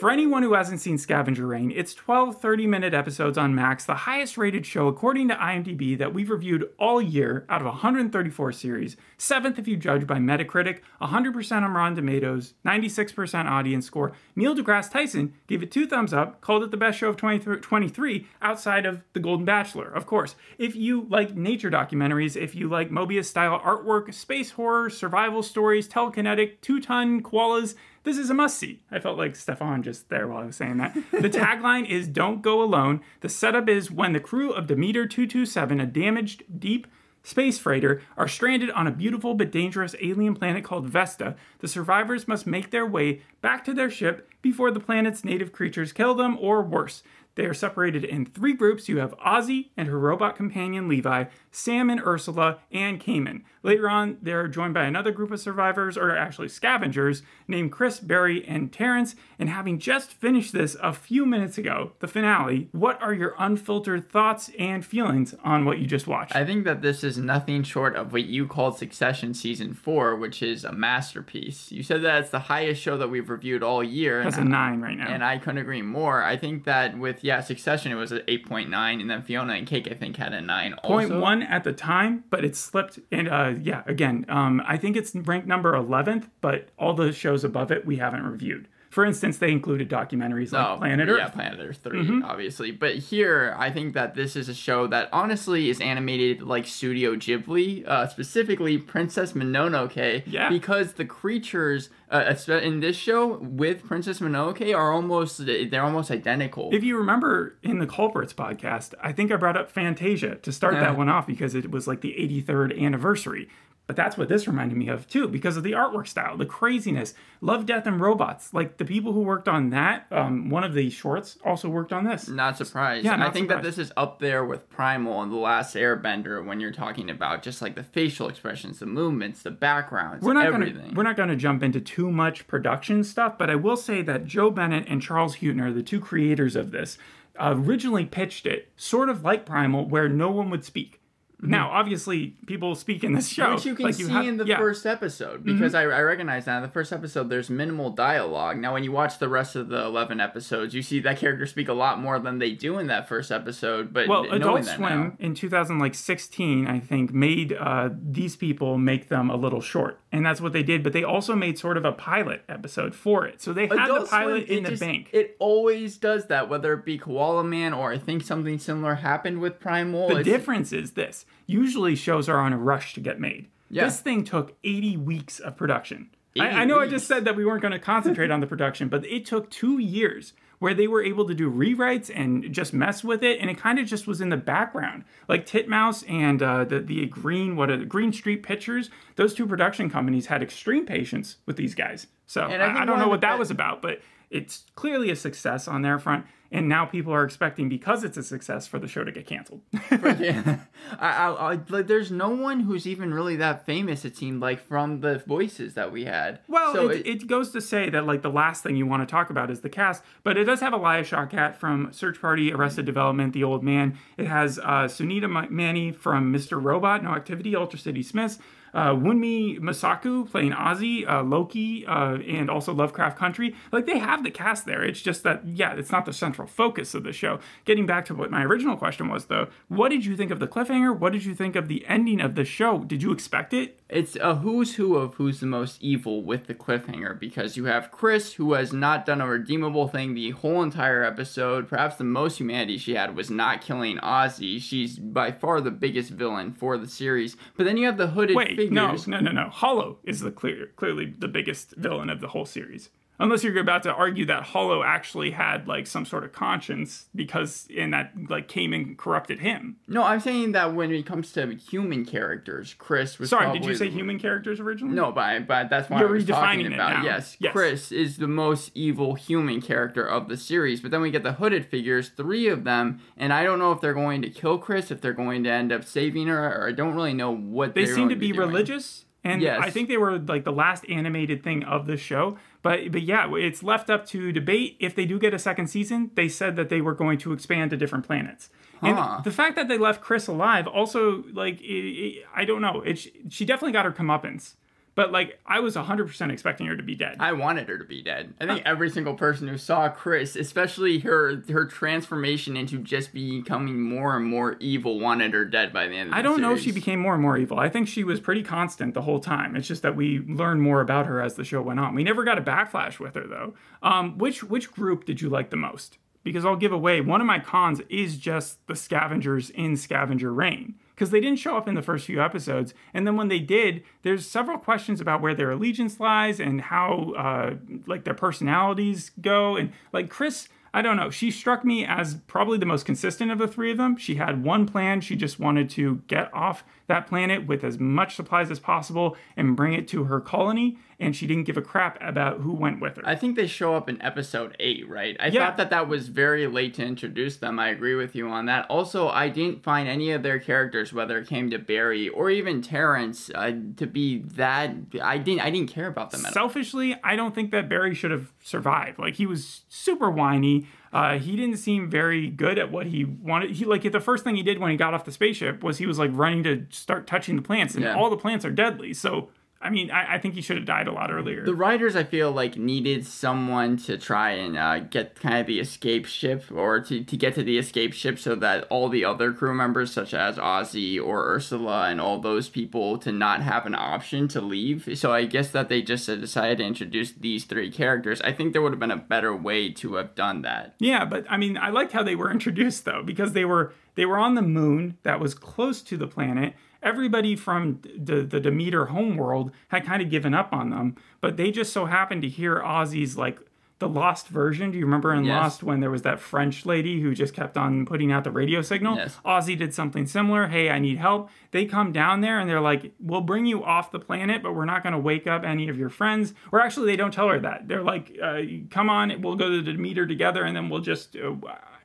For anyone who hasn't seen Scavenger Reign, it's 12 30 minute episodes on Max, the highest rated show according to IMDb that we've reviewed all year out of 134 series, seventh if you judge by Metacritic, 100% on Rotten Tomatoes, 96% audience score. Neil deGrasse Tyson gave it two thumbs up, called it the best show of 2023 outside of The Golden Bachelor, of course. If you like nature documentaries, if you like Moebius style artwork, space horror, survival stories, telekinetic, two ton koalas, this is a must see. I felt like Stefon just there while I was saying that. The tagline is Don't Go Alone. The setup is when the crew of Demeter 227, a damaged deep space freighter, are stranded on a beautiful but dangerous alien planet called Vesta, the survivors must make their way back to their ship before the planet's native creatures kill them or worse. They are separated in three groups. You have Azi and her robot companion Levi, Sam and Ursula, and Kamen. Later on, they're joined by another group of survivors, or actually scavengers, named Chris, Barry, and Terrence. And having just finished this a few minutes ago, the finale, what are your unfiltered thoughts and feelings on what you just watched? I think that this is nothing short of what you called Succession Season 4, which is a masterpiece. You said that it's the highest show that we've reviewed all year. That's a nine right now. and I couldn't agree more. I think that with, yeah, Succession, it was an 8.9, and then Fiona and Cake, I think, had a 9 also. Point one at the time, but it slipped. And uh, yeah, again, um, I think it's ranked number 11th, but all the shows above it we haven't reviewed. For instance, they included documentaries like Oh, Planet Earth. Yeah, Planet Earth 3, obviously. But here, I think that this is a show that honestly is animated like Studio Ghibli, uh, specifically Princess Mononoke. Yeah. Because the creatures uh, in this show with Princess Mononoke are almost they're almost identical. If you remember in the Culprits podcast, I think I brought up Fantasia to start Yeah. that one off because it was like the 83rd anniversary. But that's what this reminded me of too, because of the artwork style, the craziness, Love, Death, and Robots. Like the people who worked on that, um, one of the shorts also worked on this. Not surprised. Yeah, and I not think that this is up there with Primal and The Last Airbender when you're talking about just like the facial expressions, the movements, the backgrounds, we're not everything. gonna we're not gonna jump into too much production stuff, but I will say that Joe Bennett and Charles Huettner, the two creators of this, originally pitched it sort of like Primal, where no one would speak. Now, obviously, people speak in this show, Mm-hmm. Which you can like see have- in the yeah. Mm-hmm. first episode because I, I recognize that in the first episode there's minimal dialogue. Now, when you watch the rest of the 11 episodes, you see that character speak a lot more than they do in that first episode. But Well, Adult Swim now- in 2016, I think, made uh, these people make them a little short, and that's what they did. But they also made sort of a pilot episode for it, so they had Adult the pilot Swim, in the just- bank. It always does that, whether it be Koala Man or I think something similar happened with Primal. The difference is this: usually shows are on a rush to get made. Yeah. This thing took 80 weeks of production. I, I know I just said that we weren't going to concentrate on the production, but it took two years where they were able to do rewrites and just mess with it, and it kind of just was in the background. Like Titmouse and uh, the the Green what are the Green Street Pictures, those two production companies had extreme patience with these guys. So I I, don't know what that was about, but it's clearly a success on their front. And now people are expecting, because it's a success, for the show to get canceled. yeah. I, I, I, like, there's no one who's even really that famous. It seemed like from the voices that we had. Well, So it, it, goes to say that like the last thing you want to talk about is the cast, but it does have Alia Shawkat from Search Party, Arrested Development, The Old Man. It has uh, Sunita Ma- Mani from Mr. Robot, No Activity, Ultra City Smiths. Uh, Wunmi Mosaku playing Azi, uh, Loki, uh, and also Lovecraft Country. Like they have the cast there. It's just that yeah, it's not the central focus of the show. Getting back to what my original question was though, what did you think of the cliffhanger? What did you think of the ending of the show? Did you expect it? it's a who's who of who's the most evil with the cliffhanger because you have Chris who has not done a redeemable thing the whole entire episode. Perhaps the most humanity she had was not killing Azi. She's by far the biggest villain for the series. But then you have the hooded Wait, no, no, no, no. Hollow is the clear, clearly the biggest villain of the whole series. Unless you're about to argue that Hollow actually had like some sort of conscience because in that like came and corrupted him. No, I'm saying that when it comes to human characters, Chris was. Sorry, did you say the- human characters originally? No, but but that's why You're I was redefining talking it about. now. Yes, Yes. Chris is the most evil human character of the series. But then we get the hooded figures, three of them, and I don't know if they're going to kill Chris, if they're going to end up saving her, or I don't really know what They they're seem going to be doing. religious, and Yes. I think they were like the last animated thing of the show. But but yeah, it's left up to debate. If they do get a second season, they said that they were going to expand to different planets. Huh. And the fact that they left Chris alive also like it, it, I don't know. It she definitely got her comeuppance. But like, I was 100% expecting her to be dead. I wanted her to be dead. I think every single person who saw Chris, especially her her transformation into just becoming more and more evil, wanted her dead by the end of the I don't know if she became more and more evil. I think she was pretty constant the whole time. It's just that we learned more about her as the show went on. We never got a backlash with her though. Um, which which group did you like the most? Because I'll give away one of my cons is just the scavengers in Scavenger Reign because they didn't show up in the first few episodes, and then when they did, there's several questions about where their allegiance lies and how uh, like their personalities go, and like Chris. I don't know. She struck me as probably the most consistent of the three of them. She had one plan. She just wanted to get off that planet with as much supplies as possible and bring it to her colony. And she didn't give a crap about who went with her. I think they show up in episode 8, right? I Yeah. thought that that was very late to introduce them. I agree with you on that. Also, I didn't find any of their characters, whether it came to Barry or even Terrence, uh, to be that. I didn't. I didn't care about them at all. Selfishly, I don't think that Barry should have survived. Like he was super whiny. Uh, he didn't seem very good at what he wanted. He like the first thing he did when he got off the spaceship was he was like running to start touching the plants, and Yeah. all the plants are deadly. So I mean, I, I think he should have died a lot earlier. The writers, I feel like, needed someone to try and uh, get kind of the escape ship, or to, to get to the escape ship, so that all the other crew members, such as Azi or Ursula and all those people, to not have an option to leave. So I guess that they just decided to introduce these three characters. I think there would have been a better way to have done that. Yeah, but I mean, I liked how they were introduced though, because they were they were on the moon that was close to the planet. Everybody from the the Demeter homeworld had kind of given up on them, but they just so happened to hear Azi's like the lost version. Do you remember in Yes. Lost when there was that French lady who just kept on putting out the radio signal? Yes. Azi did something similar. Hey, I need help. They come down there and they're like, "We'll bring you off the planet, but we're not going to wake up any of your friends." Or actually, they don't tell her that. They're like, uh, "Come on, we'll go to the Demeter together, and then we'll just." Uh,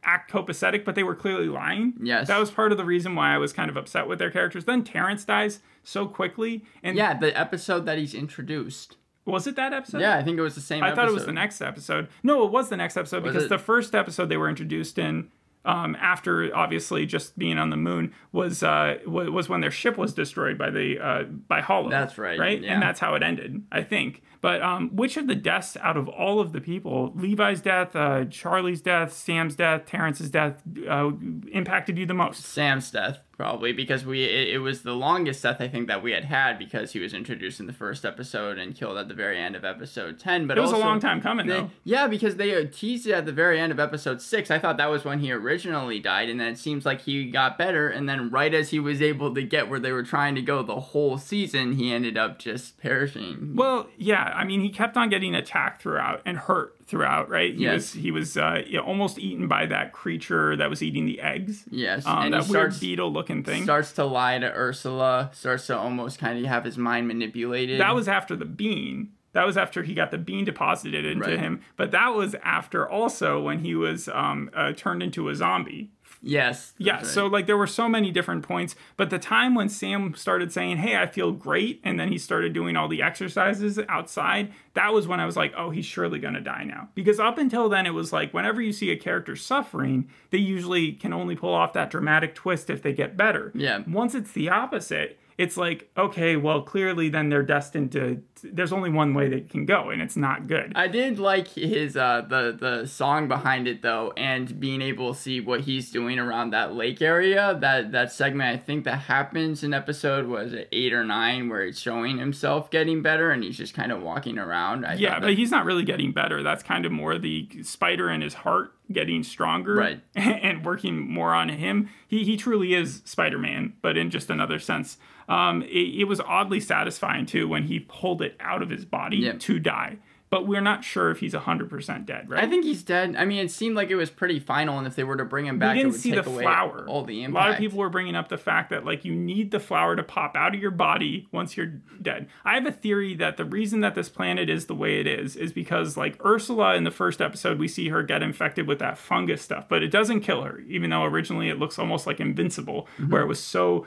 act copacetic but they were clearly lying Yes. that was part of the reason why i was kind of upset with their characters then terrence dies so quickly and Yeah, the episode that he's introduced. was it that episode Yeah, I think it was the same. I thought it was the next episode. No, it was the next episode because it? the first episode they were introduced in um, after obviously just being on the moon was uh, wa- was when their ship was destroyed by the uh, by Hollow. That's right, right, yeah. and that's how it ended, I think. But um, which of the deaths out of all of the people, Levi's death, uh, Charlie's death, Sam's death, Terrence's death, uh, impacted you the most? Sam's death probably because we it, it was the longest death I think that we had had because he was introduced in the first episode and killed at the very end of episode ten. But It was a long time coming, they- though. yeah, because they uh, teased it at the very end of episode six. I thought that was when he originally died, and then it seems like he got better. And then right as he was able to get where they were trying to go the whole season, he ended up just perishing. Well, yeah. I mean, he kept on getting attacked throughout and hurt throughout, right? He Yes. was he was uh, almost eaten by that creature that was eating the eggs. yes, Um, and that he weird starts beetle-looking thing. starts to lie to Ursula. Starts to almost kind of have his mind manipulated. that was after the bean. That was after he got the bean deposited into Right. him. But that was after also when he was um, uh, turned into a zombie. Yes. Yeah, right. so like there were so many different points, but the time when Sam started saying, "Hey, I feel great," and then he started doing all the exercises outside, that was when I was like, "Oh, he's surely going to die now." Because up until then it was like whenever you see a character suffering, they usually can only pull off that dramatic twist if they get better. Yeah. Once it's the opposite, it's like, "Okay, well, clearly then they're destined to there's only one way they can go and it's not good." I did like his uh the the song behind it though, and being able to see what he's doing around that lake area. That that segment I think that happens in episode was it eight or nine where it's showing himself getting better and he's just kind of walking around. I Yeah, but that- he's not really getting better. That's kind of more the spider in his heart getting stronger Right. and working more on him. He he truly is Spider-Man, but in just another sense. Um, it, it was oddly satisfying too when he pulled it out of his body Yeah. to die. But we're not sure if he's 100% dead, right? I think he's dead. I mean, it seemed like it was pretty final, and if they were to bring him back, we it didn't would see take the flower. all the impact. A lot of people were bringing up the fact that like you need the flower to pop out of your body once you're dead. I have a theory that the reason that this planet is the way it is is because like Ursula in the first episode we see her get infected with that fungus stuff, but it doesn't kill her even though originally it looks almost like invincible Mm-hmm. where it was so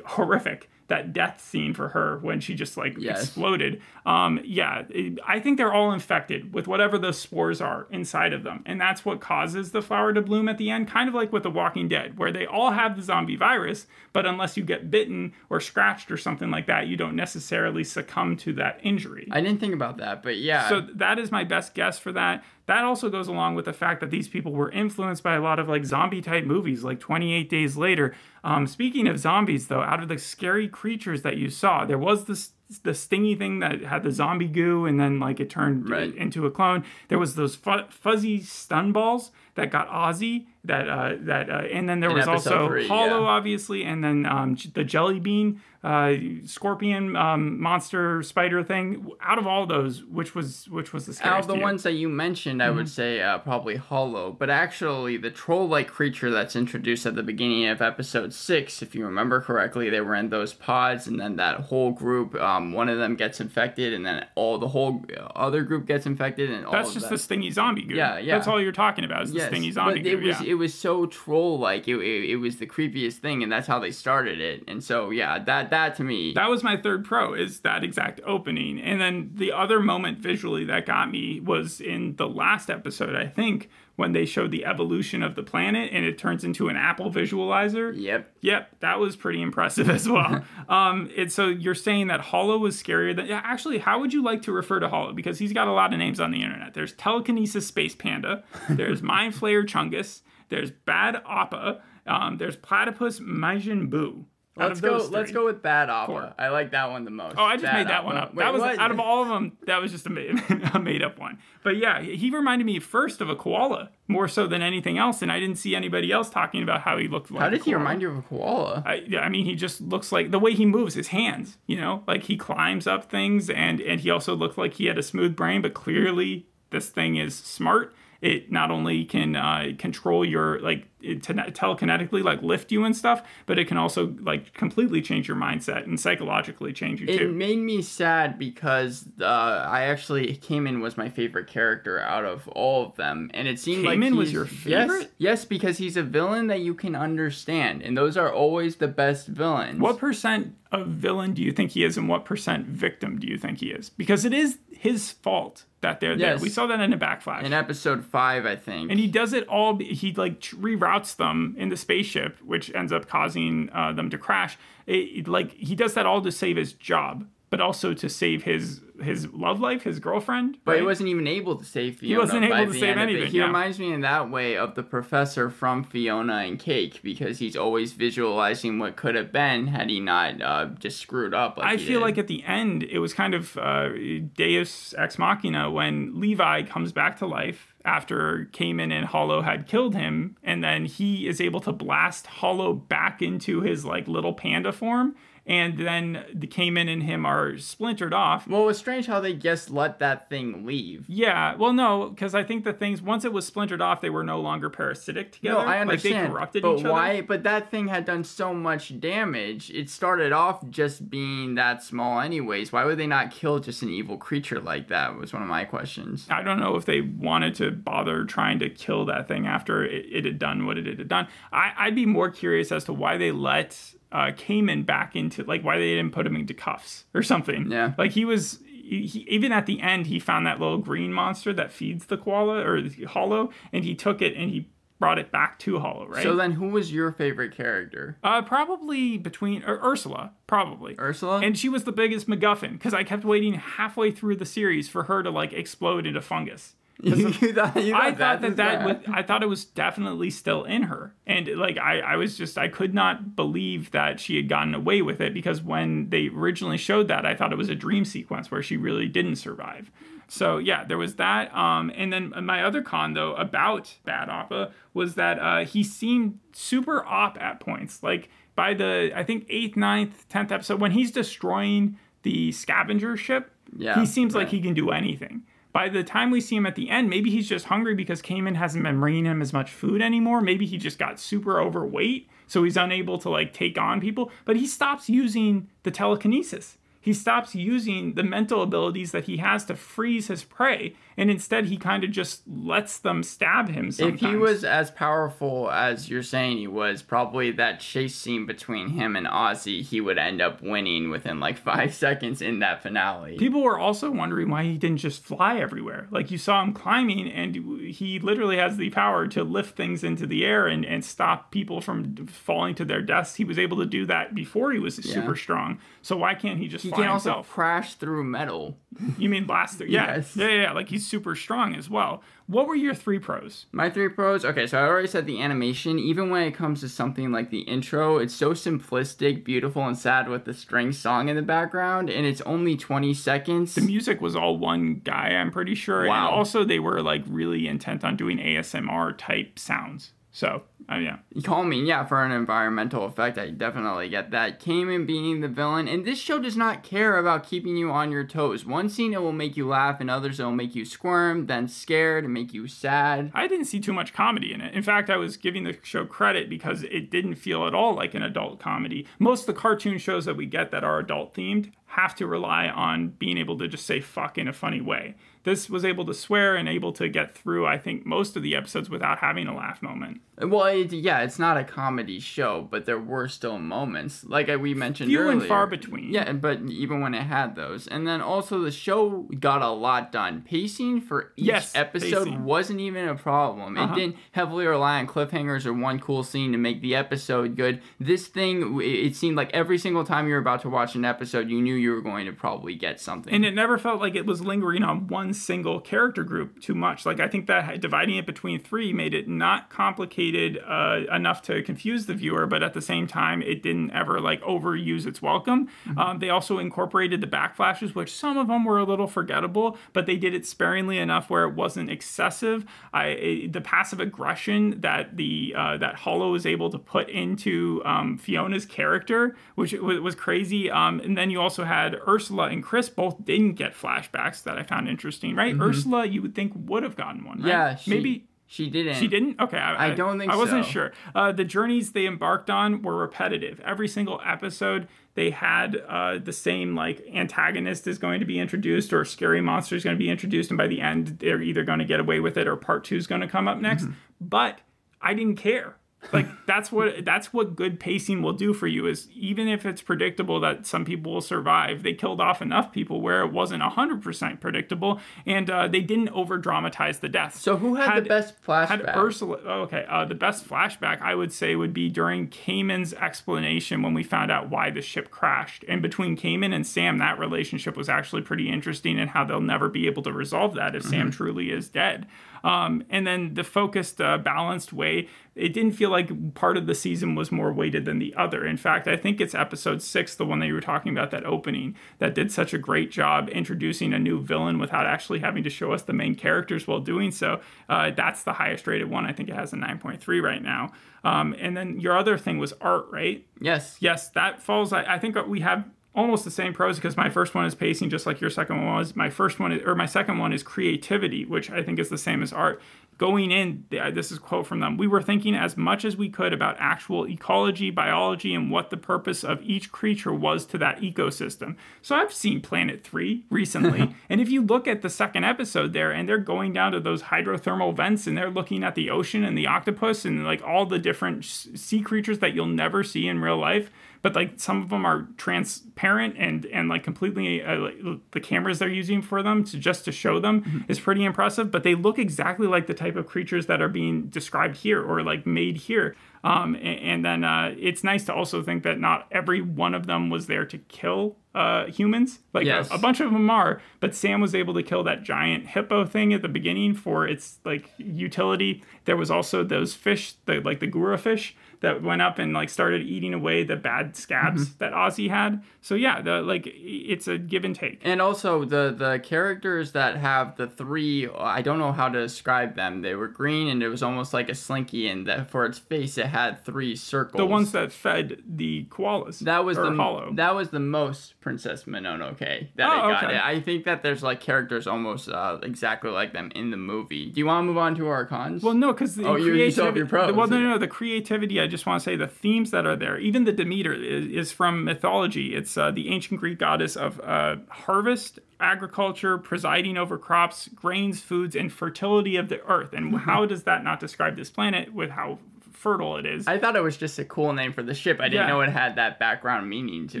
horrific. That death scene for her when she just like Yes. exploded. Um, yeah, it- I think they're all infected with whatever those spores are inside of them, and that's what causes the flower to bloom at the end. Kind of like with The Walking Dead, where they all have the zombie virus, but unless you get bitten or scratched or something like that, you don't necessarily succumb to that injury. I didn't think about that, but yeah. So that is my best guess for that. That also goes along with the fact that these people were influenced by a lot of like zombie type movies, like 28 Days Later. Um, speaking of zombies, though, out of the scary creatures that you saw, there was this the stingy thing that had the zombie goo, and then like it turned Right. into a clone. There was those fu- fuzzy stun balls that got Azi. That uh, that uh, and then there In was also three, Hollow, yeah. obviously, and then um, the jelly bean, uh, scorpion, um, monster, spider thing. Out of all those, which was which was the scariest? Out of the ones that you mentioned, I Mm-hmm. would say uh, probably Hollow, but actually the troll-like creature that's introduced at the beginning of episode six, if you remember correctly, they were in those pods, and then that whole group, um, one of them gets infected, and then all the whole other group gets infected, and all That's just them. the stingy zombie goo. Yeah, yeah. That's all you're talking about is the Yes, stingy zombie but it goo. was yeah. it was so troll like it, it, it was the creepiest thing, and that's how they started it. And so yeah, that that to me, that was my third pro is that exact opening and then the other moment visually that got me was in the last episode i think when they showed the evolution of the planet and it turns into an apple visualizer yep, Yep, that was pretty impressive as well. um, and so you're saying that Hollow was scarier than yeah, actually. How would you like to refer to Hollow? Because he's got a lot of names on the internet. There's Telekinesis Space Panda. There's Mind Flayer Chungus. There's Bad Appa. Um, there's Platypus Majin Buu. Out let's go. those Let's go with Bad Appa. Four. I like that one the most. Oh, I just Bad made that one up. Wait, that was what? out of all of them. That was just a made, a made up one. But yeah, he reminded me first of a koala more so than anything else, and I didn't see anybody else talking about how he looked like. How did he remind you of a koala? I, I mean, he just looks like the way he moves his hands. You know, like he climbs up things, and and he also looked like he had a smooth brain. But clearly, this thing is smart. It not only can uh, control your like telekinetically like lift you and stuff, but it can also like completely change your mindset and psychologically change you It too. It made me sad because uh, I actually Kamen was my favorite character out of all of them, and it seemed like Kamen was your favorite? yes, yes, because he's a villain that you can understand, and those are always the best villains. What percent of villain do you think he is, and what percent victim do you think he is? Because it is his fault that they're there. Yes. We saw that in a backflash. in episode five, I think. and he does it all he like tr- reroutes them in the spaceship which ends up causing uh, them to crash it, like he does that all to save his job but also to save his his love life his girlfriend But he wasn't even able to save Fiona. He wasn't able to save end of it. anything, He yeah. reminds me in that way of the professor from Fiona and Cake because he's always visualizing what could have been had he not uh, just screwed up. Like I feel did. like at the end it was kind of uh, Deus ex machina when Levi comes back to life after Kamen and Hollow had killed him, and then he is able to blast Hollow back into his like little panda form, and then the Kamen and him are splintered off. Well, it was strange how they just let that thing leave. Yeah, well, no, because I think the things once it was splintered off, they were no longer parasitic together. No, I understand. Like they corrupted but each why? other. But that thing had done so much damage. It started off just being that small, anyways. Why would they not kill just an evil creature like that? Was one of my questions. I don't know if they wanted to bother trying to kill that thing after it, it had done what it had done. I, I'd be more curious as to why they let uh, Kamen back into like why they didn't put him into cuffs or something. Yeah. like he was. He, even at the end, he found that little green monster that feeds the koala or the hollow, and he took it and he brought it back to hollow. Right. So then, who was your favorite character? uh, probably between Ursula, probably. Ursula. And she was the biggest MacGuffin because I kept waiting halfway through the series for her to like explode into fungus. you thought, you I thought thought that that was, I thought it was definitely still in her, and like I, I was just I could not believe that she had gotten away with it because when they originally showed that, I thought it was a dream sequence where she really didn't survive. So yeah, there was that. Um, and then my other con though about Bad Appa was that uh, he seemed super op at points. Like by the I think eighth, ninth, tenth episode when he's destroying the scavenger ship, Yeah, he seems like he can do anything. By the time we see him at the end, maybe he's just hungry because Kamen hasn't been bringing him as much food anymore. Maybe he just got super overweight, so he's unable to like take on people. But he stops using the telekinesis. he stops using the mental abilities that he has to freeze his prey, and instead he kind of just lets them stab him. Sometimes. If he was as powerful as you're saying he was, probably that chase scene between him and Azi, he would end up winning within like five seconds in that finale. People were also wondering why he didn't just fly everywhere. Like you saw him climbing, and he literally has the power to lift things into the air and, and stop people from falling to their deaths. He was able to do that before he was super strong. So why can't he just he can also crash through metal. You mean blaster? Yeah. Yes. yeah, yeah, yeah. Like he's super strong as well. What were your three pros? My three pros. Okay, so I already said the animation. Even when it comes to something like the intro, it's so simplistic, beautiful, and sad with the string song in the background, and it's only 20 seconds. The music was all one guy, I'm pretty sure. Wow. And also, they were like really intent on doing ASMR type sounds. So, uh, yeah. Calming, yeah, for an environmental effect, I definitely get that. Kamen being the villain, and this show does not care about keeping you on your toes. One scene it will make you laugh, and others it will make you squirm, then scared, and make you sad. I didn't see too much comedy in it. In fact, I was giving the show credit because it didn't feel at all like an adult comedy. Most of the cartoon shows that we get that are adult themed have to rely on being able to just say fuck in a funny way. This was able to swear and able to get through, I think, most of the episodes without having a laugh moment. Well, it, yeah, it's not a comedy show, but there were still moments, like we mentioned Few earlier. and far between. Yeah, but even when it had those, and then also the show got a lot done. Pacing for each Yes, episode pacing. wasn't even a problem. Uh-huh. It didn't heavily rely on cliffhangers or one cool scene to make the episode good. This thing, it- it seemed like every single time you were about to watch an episode, you knew you were going to probably get something. and it never felt like it was lingering on one single character group too much. Like I think that dividing it between three made it not complicated uh, enough to confuse the viewer, but at the same time, it didn't ever like overuse its welcome. Um, they also incorporated the backflashes, which some of them were a little forgettable, but they did it sparingly enough where it wasn't excessive. I it- the passive aggression that the uh, that Hollow was able to put into um, Fiona's character, which was, was crazy. Um, and then you also had Ursula and Chris both didn't get flashbacks that I found interesting, right? Ursula, you would think would have gotten one, right? yeah, she, maybe. she didn't. She didn't. Okay, I, I don't think I wasn't so. sure. Uh, the journeys they embarked on were repetitive. Every single episode, they had uh, the same like antagonist is going to be introduced or scary monster is going to be introduced, and by the end, they're either going to get away with it or part two is going to come up next. Mm-hmm. But I didn't care. Like that's what that's what good pacing will do for you is even if it's predictable that some people will survive, they killed off enough people where it wasn't hundred percent predictable, and uh, they didn't over dramatize the deaths. So who had, the best flashback Had? Ursula? oh, okay, uh, the best flashback I would say would be during Kamen's explanation when we found out why the ship crashed. And between Kamen and Sam, that relationship was actually pretty interesting, and how they'll never be able to resolve that if Sam truly is dead. Um, and then the focused, uh, balanced way, it didn't feel like part of the season was more weighted than the other. In fact, I think it's episode six, the one that you were talking about, that opening, that did such a great job introducing a new villain without actually having to show us the main characters while doing so. Uh, that's the highest rated one. I think it has a 9.3 right now. Um, and then your other thing was art, right? yes. Yes, that falls. I, I think we have almost the same pros because my first one is pacing, just like your second one was. My first one, is, or my second one, is creativity, which I think is the same as art. Going in, this is a quote from them. We were thinking as much as we could about actual ecology, biology, and what the purpose of each creature was to that ecosystem. So I've seen Planet Three recently, and if you look at the second episode there, and they're going down to those hydrothermal vents, and they're looking at the ocean and the octopus and like all the different sea creatures that you'll never see in real life but like some of them are transparent and and like completely uh, like, the cameras they're using for them to just to show them is pretty impressive but they look exactly like the type of creatures that are being described here or like made here um, and, and then uh, it's nice to also think that not every one of them was there to kill uh, humans. Like a- Yes. a, bunch of them are, but Sam was able to kill that giant hippo thing at the beginning for its like utility. There was also those fish, the like the gura fish that went up and like started eating away the bad scabs that Azi had. So yeah, the like it's a give and take. And also the the characters that have the three I don't know how to describe them. They were green and it was almost like a slinky and that for its face it had three circles. The ones that fed the koalas. that was the hollow. that was the most Princess Mononoke that Oh, I got. okay. I think that there's like characters almost uh, exactly like them in the movie. Do you want to move on to our cons? Well, no, because the Oh, you- you still have creativity. your pros. Well, no, no, no. The creativity. I just want to say the themes that are there. Even the Demeter is, is from mythology. It's uh, the ancient Greek goddess of uh, harvest, agriculture, presiding over crops, grains, foods, and fertility of the earth. And how does that not describe this planet with how fertile it is? I thought it was just a cool name for the ship. I didn't Yeah. know it had that background meaning to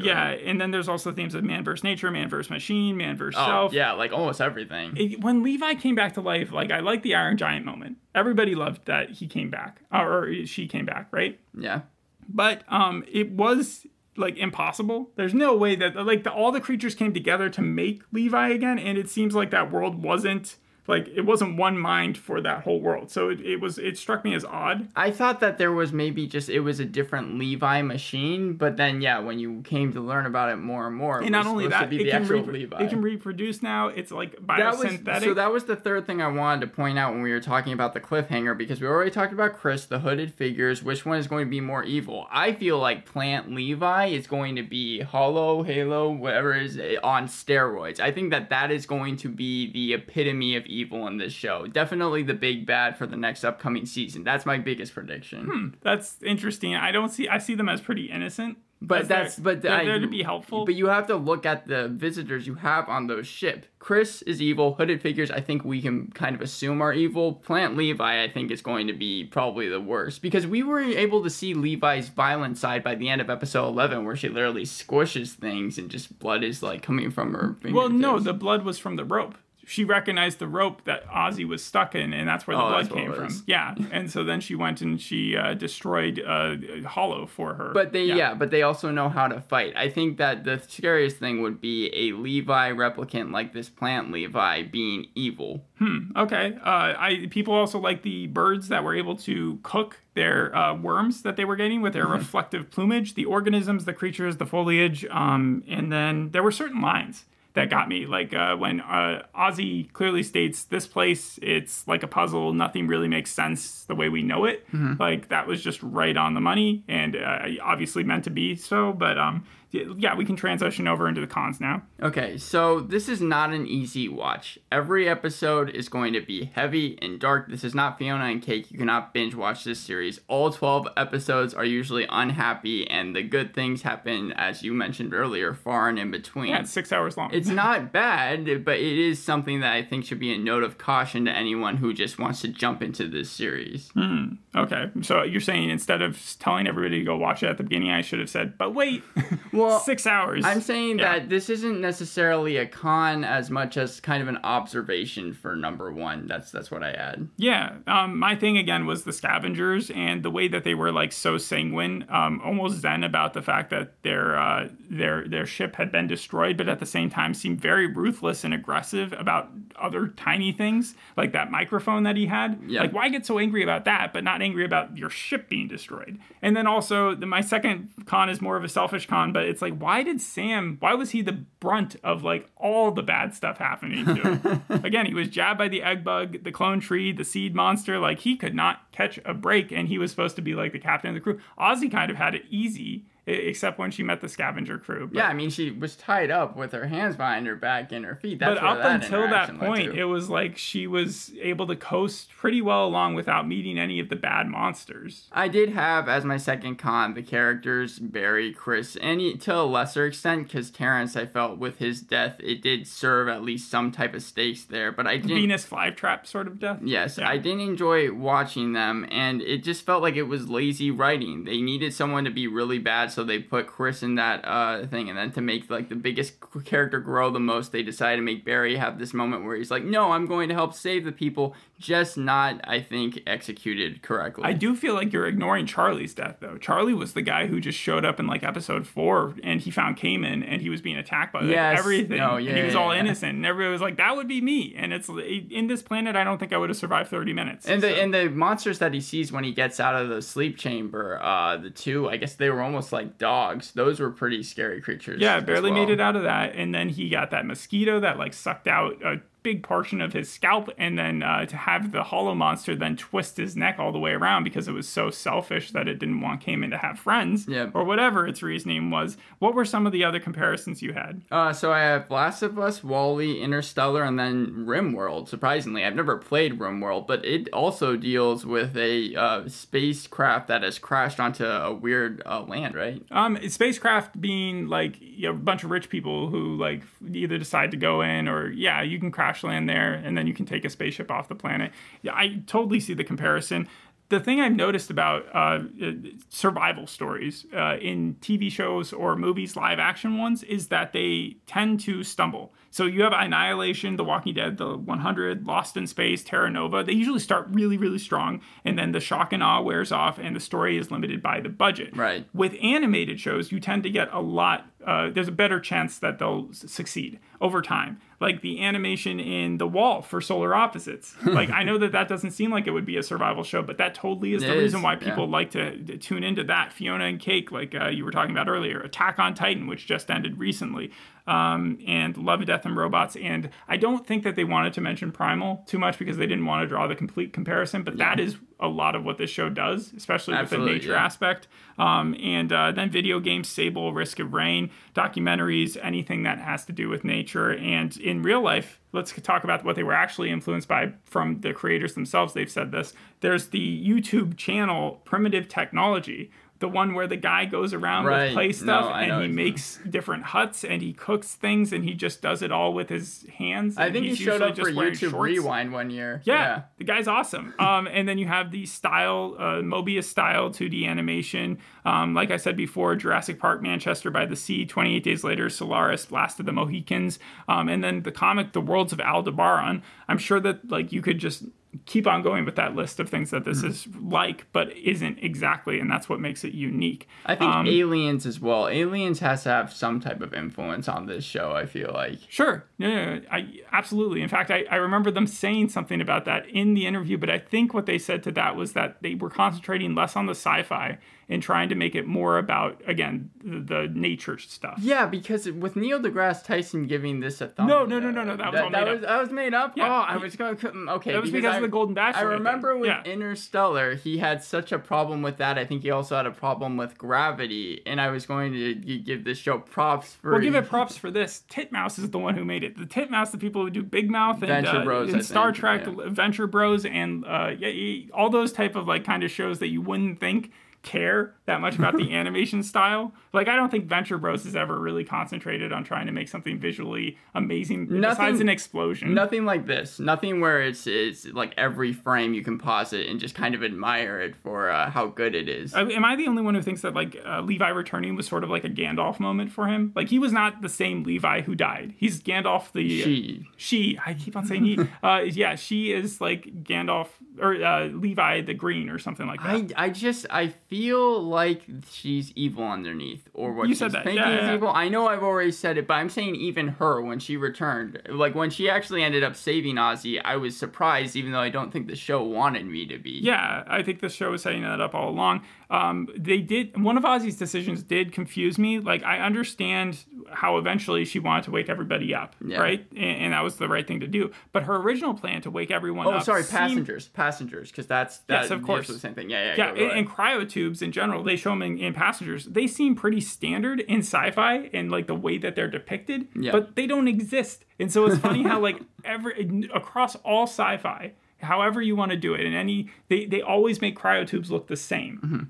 yeah, it. Yeah, and then there's also themes of man versus nature, man versus machine, man versus Oh, self. yeah, like almost everything. it- when Levi came back to life, like I like the Iron Giant moment. Everybody loved that he came back, or, or she came back, right? yeah. But um, it was like impossible. There's no way that like the, all the creatures came together to make Levi again, and it seems like that world wasn't like it wasn't one mind for that whole world. So it, it was it struck me as odd. I thought that there was maybe just it was a different Levi machine, but then yeah, when you came to learn about it more and more, it And not only that, to be it the can, repro- Levi. it can reproduce now. It's like that was so that was the third thing I wanted to point out when we were talking about the cliffhanger because we already talked about Chris, the hooded figures. Which one is going to be more evil? I feel like Plant Levi is going to be Hollow, Halo, whatever it is on steroids. I think that that is going to be the epitome of evil in this show. Definitely the big bad for the next upcoming season. That's my biggest prediction. Hmm, that's interesting. I don't see. I see them as pretty innocent. But that's but they're I, there to be helpful. But you have to look at the visitors you have on those ship. Chris is evil. Hooded figures, I think we can kind of assume are evil. Plant Levi, I think, is going to be probably the worst because we were able to see Levi's violent side by the end of episode eleven, where she literally squishes things and just blood is like coming from her. Well, no, the blood was from the rope. She recognized the rope that Azi was stuck in, and that's where the Oh, blood came from. Yeah, and so then she went and she uh, destroyed uh, Hollow for her. But they, yeah. but they also know how to fight. I think that the scariest thing would be a Levi replicant like this plant Levi being evil. Hmm. Okay. Uh, I people also like the birds that were able to cook their uh, worms that they were getting with their reflective plumage, the organisms, the creatures, the foliage, um, and then there were certain lines that got me, like uh, when uh, Azi clearly states, "This place, it's like a puzzle. Nothing really makes sense the way we know it." Like that was just right on the money, and uh, obviously meant to be so. But um, yeah, we can transition over into the cons now. Okay, so this is not an easy watch. Every episode is going to be heavy and dark. This is not Fiona and Cake. You cannot binge watch this series. All 12 episodes are usually unhappy, and the good things happen, as you mentioned earlier, far and in between. Yeah, it's six hours long. It's not bad, but it is something that I think should be a note of caution to anyone who just wants to jump into this series. Hmm, okay, so you're saying instead of telling everybody to go watch it at the beginning, I should have said, "But wait, Well, six hours." I'm saying Yeah. that this isn't necessarily a con as much as kind of an observation for number one. That's that's what I add. Yeah, um, my thing again was the scavengers and the way that they were like so sanguine, um, almost zen about the fact that their uh, their their ship had been destroyed, but at the same time seemed very ruthless and aggressive about other tiny things like that microphone that he had. Yeah. Like, why get so angry about that, but not angry about your ship being destroyed? And then also, the, my second con is more of a selfish con, but it's like, why did Sam? Why was he the brunt of like all the bad stuff happening to him? Again, he was jabbed by the egg bug, the clone tree, the seed monster. Like he could not catch a break, and he was supposed to be like the captain of the crew. Azi kind of had it easy, except when she met the scavenger crew. But, Yeah, I mean she was tied up with her hands behind her back and her feet. That's but up that until that point, it was like she was able to coast pretty well along without meeting any of the bad monsters. I did have as my second con the characters Barry, Chris, and to a lesser extent because Terrence, I felt with his death, it did serve at least some type of stakes there. But I didn't. Venus flytrap sort of death. Yes, Yeah. I didn't enjoy watching them, and it just felt like it was lazy writing. They needed someone to be really bad, so they put Chris in that uh, thing, and then to make like the biggest character grow the most, they decided to make Barry have this moment where he's like, "No, I'm going to help save the people," just not, I think, executed correctly. I do feel like you're ignoring Charlie's death, though. Charlie was the guy who just showed up in like episode four, and he found Kamen, and he was being attacked by like, Yes. everything, No, and yeah, he was yeah, all yeah. innocent, and everybody was like, "That would be me." And it's in this planet, I don't think I would have survived 30 minutes. And the and the monsters that he sees when he gets out of the sleep chamber, uh, the two, I guess they were almost like dogs. Those were pretty scary creatures. yeah, barely well. made it out of that, and then he got that mosquito that like sucked out a big portion of his scalp, and then uh, to have the Hollow Monster then twist his neck all the way around because it was so selfish that it didn't want Kamen to have friends, Yep. or whatever its reasoning was. What were some of the other comparisons you had? Uh, so I have Last of Us, WALL-E, Interstellar, and then RimWorld. Surprisingly, I've never played RimWorld, but it also deals with a uh, spacecraft that has crashed onto a weird uh, land, right? Um, spacecraft being like you know, a bunch of rich people who like either decide to go in or yeah, you can crash land there and then you can take a spaceship off the planet. Yeah, I totally see the comparison. The thing I've noticed about uh, uh, survival stories uh, in TV shows or movies, live action ones, is that they tend to stumble. So you have Annihilation, The Walking Dead, The 100, Lost in Space, Terra Nova. They usually start really, really strong, and then the shock and awe wears off, and the story is limited by the budget. Right. With animated shows, you tend to get a lot. Uh, there's a better chance that they'll succeed over time. Like the animation in The Wall for Solar Opposites. Like I know that that doesn't seem like it would be a survival show, but that totally is It the is, reason why yeah. people like to, to tune into that. Fiona and Cake, like uh, you were talking about earlier, Attack on Titan, which just ended recently, um, and Love, Death, and Robots. And I don't think that they wanted to mention Primal too much because they didn't want to draw the complete comparison, but that is a lot of what this show does, especially with the nature yeah. aspect. Um, and uh, then video games, Sable, Risk of Rain, documentaries, anything that has to do with nature. And in real life, let's talk about what they were actually influenced by from the creators themselves. They've said this. There's the YouTube channel Primitive Technology. The one where the guy goes around Right. with play stuff know and he mean. makes different huts and he cooks things and he just does it all with his hands. I think he showed up for YouTube shorts. Rewind one year. Yeah, the guy's awesome. Um, and then you have the style, uh, Moebius style 2D animation. Um, like I said before, Jurassic Park, Manchester by the Sea, 28 Days Later, Solaris, Last of the Mohicans. Um, and then the comic, The Worlds of Aldebaran. I'm sure that like you could just keep on going with that list of things that this Hmm. is like, but isn't exactly. And that's what makes it unique. I think Um, Aliens as well. Aliens has to have some type of influence on this show. I feel like. Sure. No, no, no. I absolutely. In fact, I, I remember them saying something about that in the interview, but I think what they said to that was that they were concentrating less on the sci-fi and trying to make it more about again the, the nature stuff. Yeah, because with Neil deGrasse Tyson giving this a thumb. No, no, no, no, no, that was all that, made was that was made up. Yeah. Oh, I was going. Okay, That was because of the Golden Bachelor, I remember with. Interstellar, he had such a problem with that. I think he also had a problem with gravity, and I was going to give this show props for. We'll give it props for this. Titmouse is the one who made it. The Titmouse, the people who do Big Mouth and, Venture uh, Bros, and Star think, Trek, yeah. Venture Bros, and uh, yeah, all those type of like kind of shows that you wouldn't think care that much about the animation style. Like I don't think Venture Bros has ever really concentrated on trying to make something visually amazing besides an explosion. Nothing like this. Nothing where it's it's like every frame you can pause it and just kind of admire it for uh, how good it is. Uh, Am I the only one who thinks that like uh, Levi returning was sort of like a Gandalf moment for him? Like he was not the same Levi who died. He's Gandalf the She. she i keep on saying he uh yeah she is like gandalf or uh levi the green or something like that I, I just I feel like she's evil underneath, or what You she's said that. thinking Yeah, yeah, yeah. evil. I know I've already said it, but I'm saying even her when she returned, like when she actually ended up saving Azi, I was surprised, even though I don't think the show wanted me to be. yeah i think the show was setting that up all along um they did one of azi's decisions did confuse me like i understand how eventually she wanted to wake everybody up Yeah. right and, and that was the right thing to do but her original plan to wake everyone Oh, up Oh, sorry, seemed- passengers, passengers, because that's that Yes, of course. the same thing. Yeah, yeah, Yeah, go, go and cryotubes in general, they show them in, in passengers. They seem pretty standard in sci-fi and like the way that they're depicted, Yeah. but they don't exist. And so it's funny how like every across all sci-fi, however you want to do it, and any they they always make cryotubes look the same. Mm-hmm.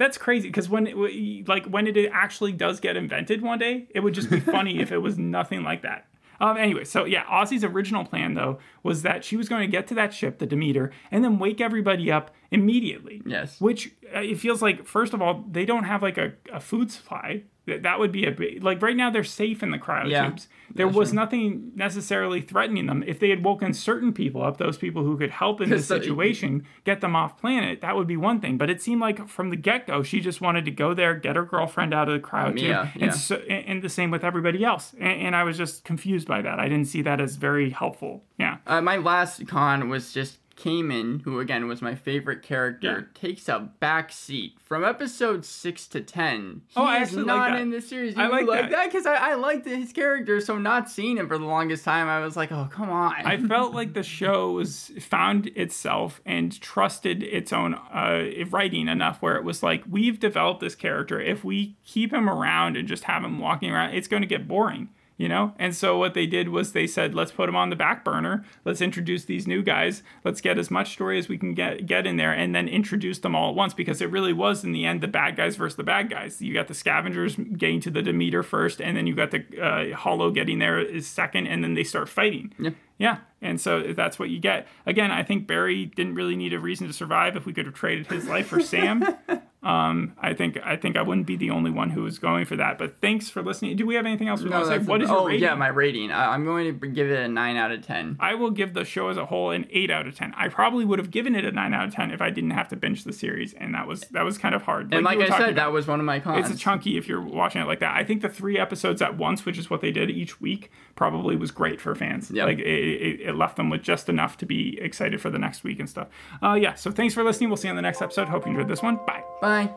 That's crazy because when it, like when it actually does get invented one day, it would just be funny if it was nothing like that. Um, anyway, so yeah, Azi's original plan though was that she was going to get to that ship, the Demeter, and then wake everybody up immediately. Yes. Which uh, it feels like, first of all, they don't have like a, a food supply. That that would be a big, like right now they're safe in the cryotubes. Yeah, there was true. nothing necessarily threatening them. If they had woken certain people up, those people who could help in this situation, get them off planet, that would be one thing. But it seemed like from the get go, she just wanted to go there, get her girlfriend out of the cryotube, Mia, yeah. and, so, and, and the same with everybody else. And, and I was just confused by that. I didn't see that as very helpful. Yeah. Uh, my last con was just Kamen, who again was my favorite character, takes a back seat from episode six to ten. He Oh, I is like not that. in the series. I You like like that. that because I, I liked his character. So not seeing him for the longest time, I was like, oh come on. I felt like the show was found itself and trusted its own uh, writing enough where it was like we've developed this character. If we keep him around and just have him walking around, it's going to get boring, you know. And so what they did was they said, let's put them on the back burner. Let's introduce these new guys. Let's get as much story as we can get get in there, and then introduce them all at once because it really was in the end the bad guys versus the bad guys. You got the scavengers getting to the Demeter first, and then you got the uh, Hollow getting there is second, and then they start fighting. Yeah. Yeah, and so that's what you get. Again, I think Barry didn't really need a reason to survive. If we could have traded his life for Sam, um, I think I think I wouldn't be the only one who was going for that. But thanks for listening. Do we have anything else we no, want to say? What is your oh rating? yeah, my rating. I, I'm going to give it a nine out of ten. I will give the show as a whole an eight out of ten. I probably would have given it a nine out of ten if I didn't have to binge the series, and that was that was kind of hard. And like, I said, about. that was one of my cons. It's a chunky if you're watching it like that. I think the three episodes at once, which is what they did each week, probably was great for fans. Yep. Like it, it, it left them with just enough to be excited for the next week and stuff. Uh, yeah. So thanks for listening. We'll see you on the next episode. Hope you enjoyed this one. Bye. Bye.